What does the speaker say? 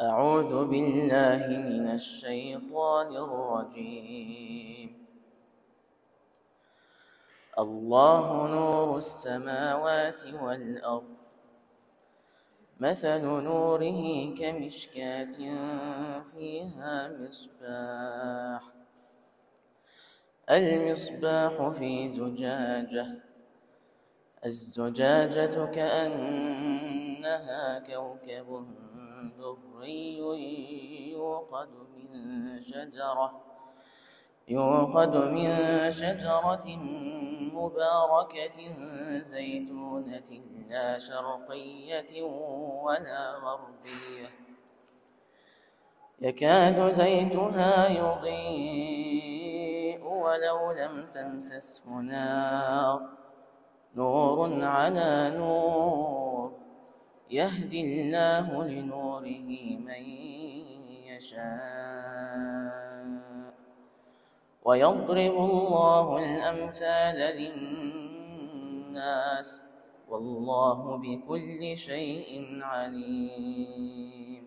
أعوذ بالله من الشيطان الرجيم. الله نور السماوات والأرض. مثل نوره كمشكاة فيها مصباح. المصباح في زجاجة. الزجاجة كأنها كوكب دري يوقد من شجرة يوقد من شجرة مباركة زيتونة لا شرقية ولا غربية. يكاد زيتها يضيء ولو لم تمسسه نار. نور على نور يهدي الله لنوره من يشاء ويضرب الله الأمثال للناس والله بكل شيء عليم.